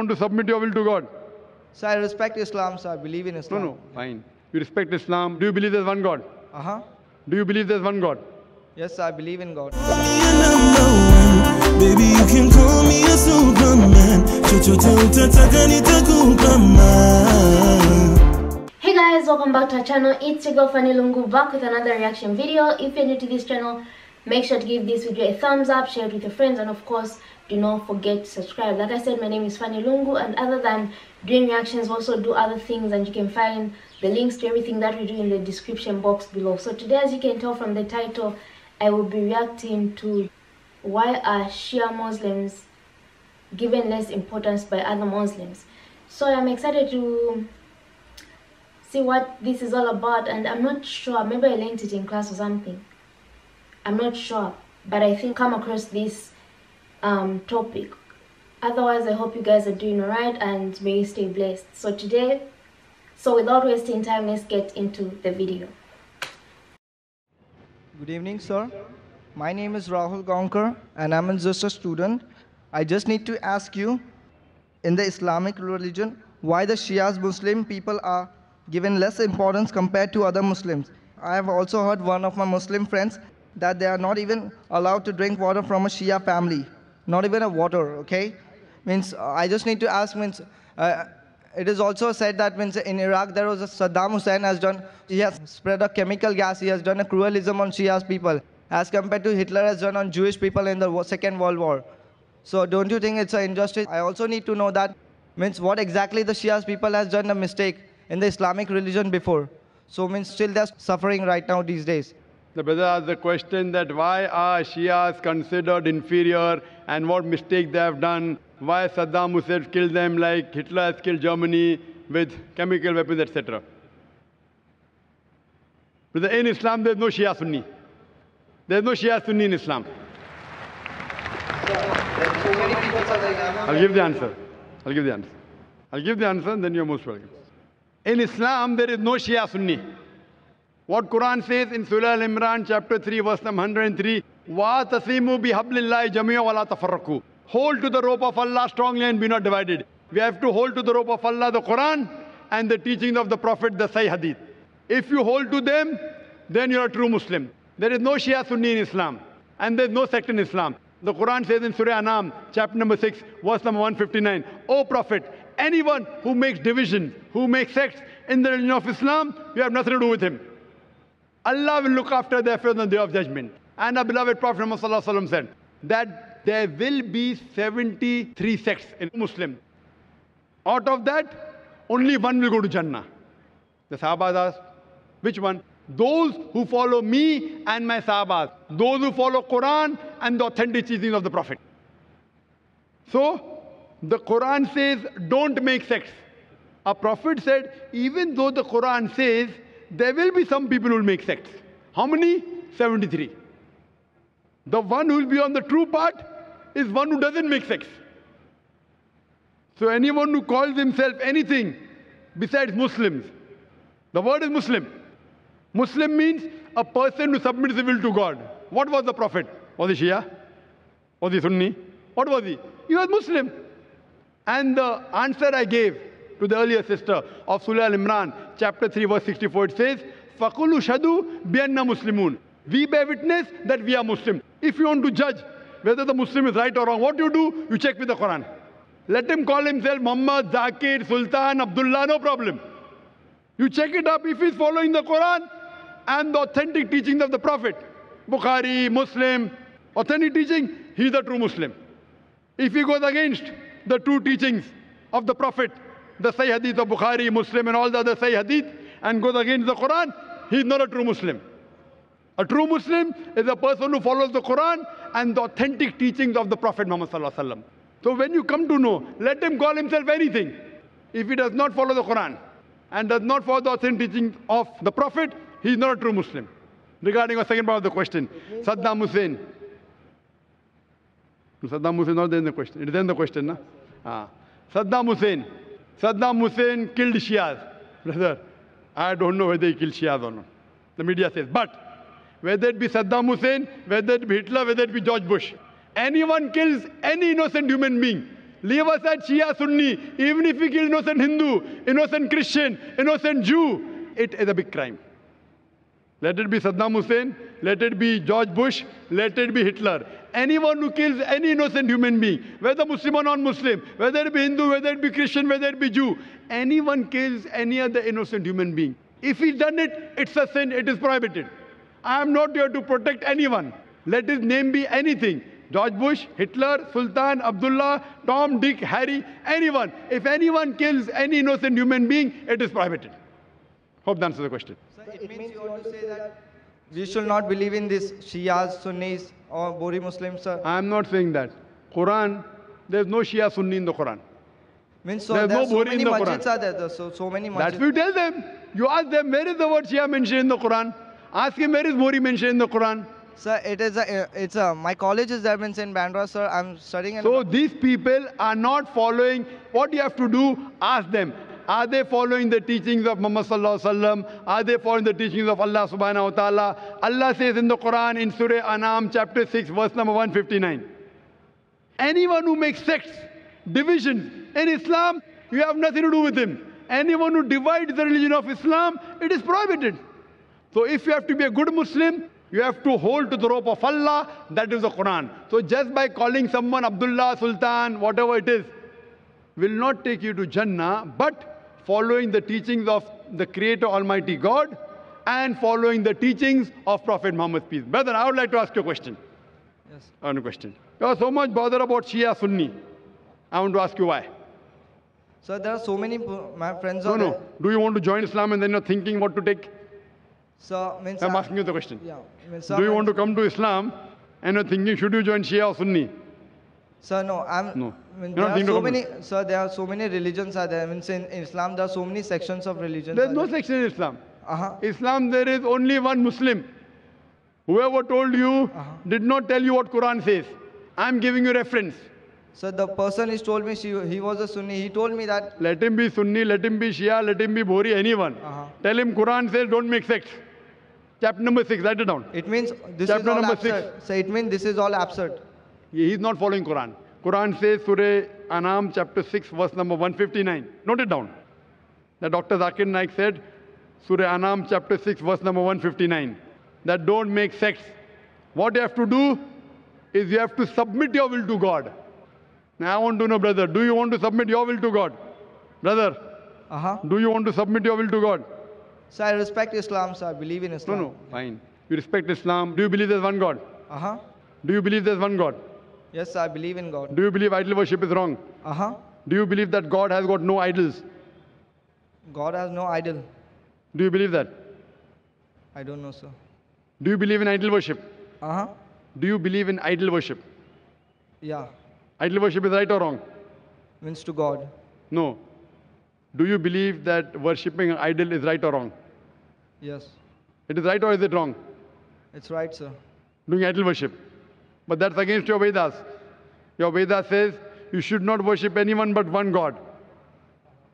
want to submit your will to God? So I respect Islam, so I believe in Islam. no, no, fine. You respect Islam. Do you believe there's one God? Uh huh. Do you believe there's one God? Yes, I believe in God. You're number one. Baby, you can call me a superman. Chochote utataka nitakupa man. Hey guys, welcome back to our channel. It's your girl Fanny Lungu back with another reaction video. If you're new to this channel, make sure to give this video a thumbs up, share it with your friends, and of course, do not forget to subscribe. Like I said, my name is Fanny Lungu, and other than doing reactions, also do other things, and you can find the links to everything that we do in the description box below. So today, as you can tell from the title, I will be reacting to why are Shia Muslims given less importance by other Muslims. So I'm excited to see what this is all about and i'm not sure maybe i learned it in class or something i'm not sure but i think come across this um, topic otherwise i hope you guys are doing all right and may you stay blessed so today so without wasting time let's get into the video Good evening, sir. My name is Rahul Gaonkar, and I'm just a student. I just need to ask you, in the Islamic religion, why the Shias Muslim people are given less importance compared to other Muslims. I have also heard one of my Muslim friends that they are not even allowed to drink water from a Shia family, not even a water. Okay, means uh, I just need to ask means. Uh, it is also said that means in Iraq there was a Saddam Hussein has done he has spread a chemical gas he has done a cruelism on Shias people as compared to Hitler has done on Jewish people in the Second World War. So don't you think it's an injustice? I also need to know that means what exactly the Shias people has done a mistake in the Islamic religion before. So means still they're suffering right now these days. The brother asked the question that why are Shias considered inferior and what mistake they have done? Why Saddam Hussein killed them like Hitler has killed Germany with chemical weapons, etc. Brother, in Islam there is no Shia Sunni. There is no Shia Sunni in Islam. I'll give the answer. I'll give the answer. I'll give the answer and then you're most welcome. In Islam, there is no Shia Sunni. What Quran says in Surah Al-Imran chapter 3 verse number 103 wa tasimu bihablillahi jami'a wa la tafarraqu. Hold to the rope of Allah strongly and be not divided. We have to hold to the rope of Allah the Quran and the teachings of the prophet the Sahih hadith. If you hold to them then you're a true Muslim. There is no Shia Sunni in Islam and there's no sect in Islam. The Quran says in Surah Anam chapter number 6 verse number 159 O prophet anyone who makes division who makes sects in the religion of Islam you have nothing to do with him Allah will look after their affairs on the day of judgment. And our beloved Prophet Muhammad said that there will be 73 sects in Muslim. Out of that, only one will go to Jannah. The Sahabas asked, which one? Those who follow me and my Sahabas. Those who follow Quran and the authentic teachings of the Prophet. So, the Quran says, don't make sects. A prophet said, even though the Quran says, there will be some people who will make sects. How many? 73. The one who will be on the true path is one who doesn't make sects. So anyone who calls himself anything besides Muslims, the word is Muslim. Muslim means a person who submits the will to God. What was the Prophet? Was he Shia? Was he Sunni? What was he? He was Muslim. And the answer I gave to the earlier sister of Surah Al-Imran, chapter 3, verse 64, it says, Fakulu Shadu Bianna Muslimun. We bear witness that we are Muslim. If you want to judge whether the Muslim is right or wrong, what do you do? You check with the Quran. Let him call himself Muhammad, Zakir, Sultan, Abdullah, no problem. You check it up if he's following the Quran and the authentic teachings of the Prophet. Bukhari, Muslim, authentic teaching, he's a true Muslim. If he goes against the true teachings of the Prophet, the Sahih Hadith of Bukhari, Muslim, and all the other Sahih Hadith, and goes against the Quran, he's not a true Muslim. A true Muslim is a person who follows the Quran and the authentic teachings of the Prophet Muhammad. So when you come to know, let him call himself anything. If he does not follow the Quran and does not follow the authentic teachings of the Prophet, he is not a true Muslim. Regarding the second part of the question, Saddam Hussein. Saddam Hussein not in the question. It is in the question, na? Ah. Saddam Hussein. Saddam Hussein killed Shias. Brother, I don't know whether he killed Shias or not. The media says. But whether it be Saddam Hussein, whether it be Hitler, whether it be George Bush, anyone kills any innocent human being, Leave aside Shia Sunni. Even if we kill innocent Hindu, innocent Christian, innocent Jew, it is a big crime. Let it be Saddam Hussein, let it be George Bush, let it be Hitler. Anyone who kills any innocent human being, whether Muslim or non-Muslim, whether it be Hindu, whether it be Christian, whether it be Jew, anyone kills any other innocent human being. If he's done it, it's a sin, it is prohibited. I am not here to protect anyone. Let his name be anything. George Bush, Hitler, Sultan, Abdullah, Tom, Dick, Harry, anyone. If anyone kills any innocent human being, it is prohibited. Hope that answers the question. Sir, it means you want to say that we should not believe in this Shias, Sunnis, or Bori Muslims, sir. I am not saying that. Quran, there's no Shia Sunni in the Quran. Means so There's there no are so in many masjids Quran. are there, so, so many That's masjids. what you tell them. You ask them, where is the word Shia mentioned in the Quran? Ask him, where is Bori mentioned in the Quran? Sir, it is a, it's a, my college is there, means in Bandra, sir. I'm studying in. So these people are not following. What you have to do, ask them. Are they following the teachings of Muhammad? Are they following the teachings of Allah Subhanahu Wa Ta'ala? Allah says in the Quran in Surah Anam chapter 6 verse number 159. Anyone who makes sects, divisions in Islam, you have nothing to do with him. Anyone who divides the religion of Islam, it is prohibited. So if you have to be a good Muslim, you have to hold to the rope of Allah, that is the Quran. So just by calling someone Abdullah, Sultan, whatever it is, will not take you to Jannah, but following the teachings of the Creator Almighty God and following the teachings of Prophet Muhammad peace. Brother, I would like to ask you a question. Yes. I have a question. You are so much bothered about Shia Sunni. I want to ask you why. Sir, there are so many my friends No, are no. Do you want to join Islam and then you're thinking what to take? Sir, means I'm asking you the question. Yeah. Means, Do you want to come to Islam and you're thinking, should you join Shia or Sunni? Sir, no, I'm. No. mean, not there are so many, sir. There are so many religions are there. Means in Islam there are so many sections of religions. There's no section in Islam. Uh-huh. Islam, there is only one Muslim. Whoever told you Uh-huh. did not tell you what Quran says. I'm giving you reference. So the person is told me she, he was a Sunni. He told me that. Let him be Sunni, let him be Shia, let him be Bori, anyone. Uh-huh. Tell him Quran says don't make sects. Chapter number six, write it down. It means this Chapter is all number absurd. six. So it means this is all absurd. He is not following Quran. Quran says Surah Anam chapter 6 verse number 159. Note it down. The Dr. Zakir Naik said Surah Anam chapter 6 verse number 159. That don't make sects. What you have to do is you have to submit your will to God. Now I want to know brother, do you want to submit your will to God? Brother, Uh huh. do you want to submit your will to God? So I respect Islam. So I believe in Islam. No, no, fine. You respect Islam. Do you believe there's one God? Uh huh. Do you believe there's one God? Yes, I believe in God. Do you believe idol worship is wrong? Uh huh. Do you believe that God has got no idols? God has no idol. Do you believe that? I don't know, sir. Do you believe in idol worship? Uh huh. Do you believe in idol worship? Yeah. Idol worship is right or wrong? Means to God. No. Do you believe that worshipping an idol is right or wrong? Yes. It is right or is it wrong? It's right, sir. Doing idol worship. But that's against your Vedas. Your Veda says you should not worship anyone but one God.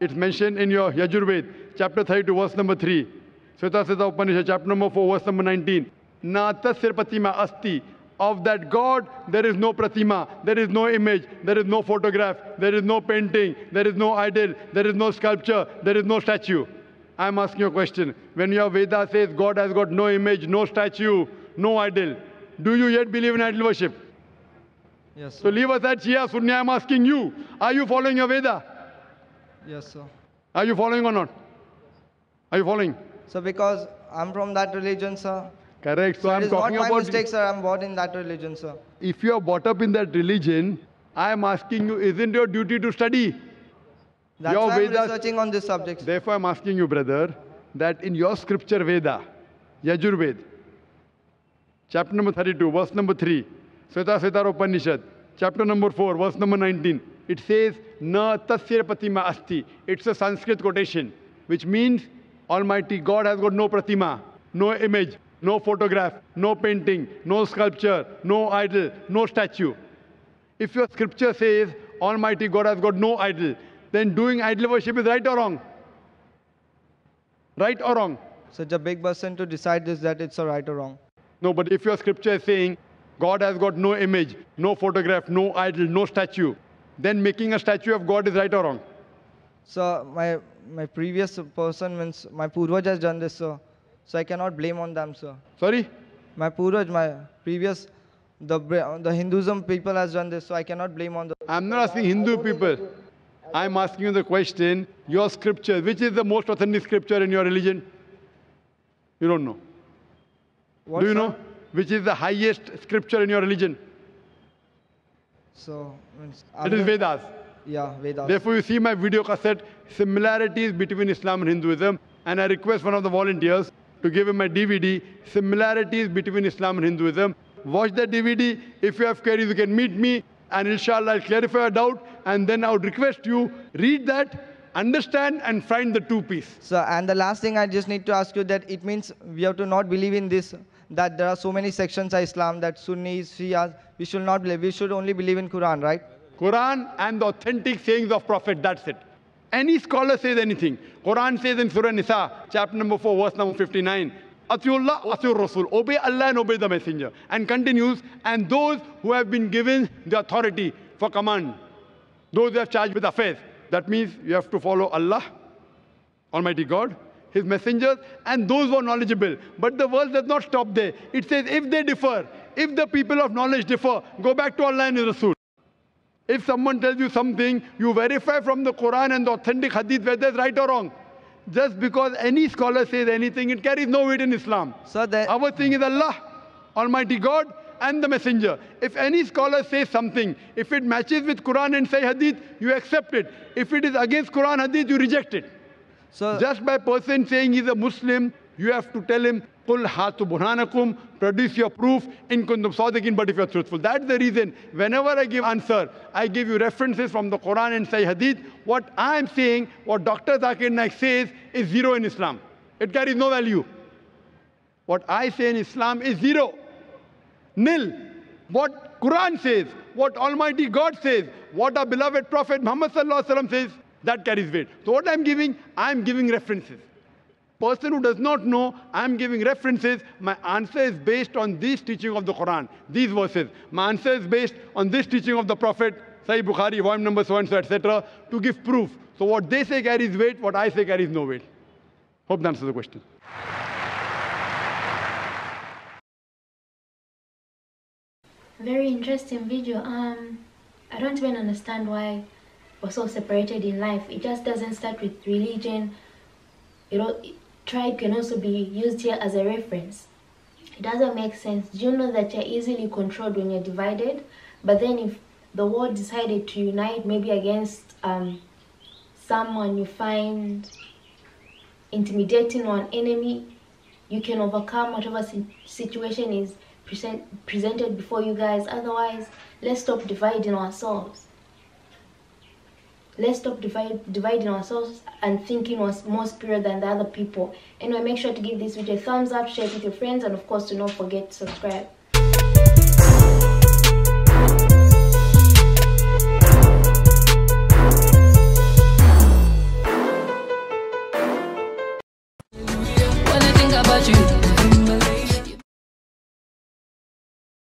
It's mentioned in your Yajurved, chapter 32, verse number 3. Sveta Sveta Upanishad, chapter number 4, verse number 19. Na tasya pratima asti. Of that God, there is no pratima, there is no image, there is no photograph, there is no painting, there is no idol, there is no sculpture, there is no statue. I'm asking you a question. When your Veda says God has got no image, no statue, no idol, do you yet believe in idol worship? Yes, Sir. So leave aside Shia, Sunni. I'm asking you, are you following your Veda? Yes, sir. Are you following or not? Are you following? So because I'm from that religion, sir. Correct. So So it I'm is not my about mistake, sir. I'm born in that religion, sir. if you are brought up in that religion, I am asking you, isn't your duty to study? That's Your why I'm researching on this subject. Therefore, I'm asking you, brother, that in your scripture Veda, Yajurved, chapter number 32, verse number 3, Sveta Svetara Upanishad, chapter number 4, verse number 19, it says, Na tasya pratima asti. It's a Sanskrit quotation, which means Almighty God has got no pratima, no image, no photograph, no painting, no sculpture, no idol, no statue. If your scripture says Almighty God has got no idol, then doing idol worship is right or wrong? Right or wrong? Such a big person to decide this that it's a right or wrong. No, but if your scripture is saying God has got no image, no photograph, no idol, no statue, then making a statue of God is right or wrong? So my my previous person means my Purvaj has done this, so so I cannot blame on them, sir. Sorry? My Purvaj, my previous the the Hinduism people has done this, so I cannot blame on the. I'm not asking Hindu people. I'm asking you the question, your scripture, which is the most authentic scripture in your religion? You don't know. What, Do you know? Which is the highest scripture in your religion? So It is Vedas. Yeah, Vedas. Therefore, you see my video cassette, similarities between Islam and Hinduism, and I request one of the volunteers to give him my DVD, similarities between Islam and Hinduism. Watch that DVD. If you have queries, you can meet me, and inshallah, I'll clarify your doubt. And then I would request you, read that, understand, and find the two piece. So and the last thing I just need to ask you that it means we have to not believe in this that there are so many sections of Islam that Sunnis, Shias, we should not believe. We should only believe in Quran, right? Quran and the authentic sayings of Prophet, that's it. Any scholar says anything. Quran says in Surah Nisa, chapter number 4, verse number 59, Atiullah, Rasul. Obey Allah and obey the messenger. And continues, and those who have been given the authority for command, those who have charged with affairs, that means you have to follow Allah, Almighty God, His messengers, and those who are knowledgeable. But the verse does not stop there. It says, if they differ, if the people of knowledge differ, go back to Allah and His Rasul. If someone tells you something, you verify from the Quran and the authentic hadith whether it's right or wrong. Just because any scholar says anything, it carries no weight in Islam. So that Our thing is Allah, Almighty God, and the Messenger. If any scholar says something, if it matches with Quran and say Hadith, you accept it. If it is against Quran Hadith, you reject it. So Just by person saying he's a Muslim, you have to tell him, Qul hatu burhanakum, produce your proof in sadiqin, but if you're truthful. That's the reason. Whenever I give answer, I give you references from the Quran and say hadith. What I'm saying, what Dr. Zakir Naik says, is zero in Islam. It carries no value. What I say in Islam is zero. Nil. What Quran says, what Almighty God says, what our beloved Prophet Muhammad says, that carries weight. So what I'm giving, I'm giving references. Person who does not know, I'm giving references. My answer is based on this teaching of the Quran, these verses. My answer is based on this teaching of the Prophet, Sahih Bukhari, volume number so and so, etc., to give proof. So what they say carries weight, what I say carries no weight. Hope that answers the question. Very interesting video. Um, I don't even understand why we're so separated in life. It just doesn't start with religion. You know, tribe can also be used here as a reference. It doesn't make sense. Do you know that you're easily controlled when you're divided? But then if the world decided to unite maybe against um, someone you find intimidating or an enemy, you can overcome whatever si- situation is present, presented before you guys. Otherwise, let's stop dividing ourselves. Let's stop divide, dividing ourselves and thinking we're more superior than the other people. Anyway, make sure to give this video a thumbs up, share it with your friends, and of course, do not forget to subscribe.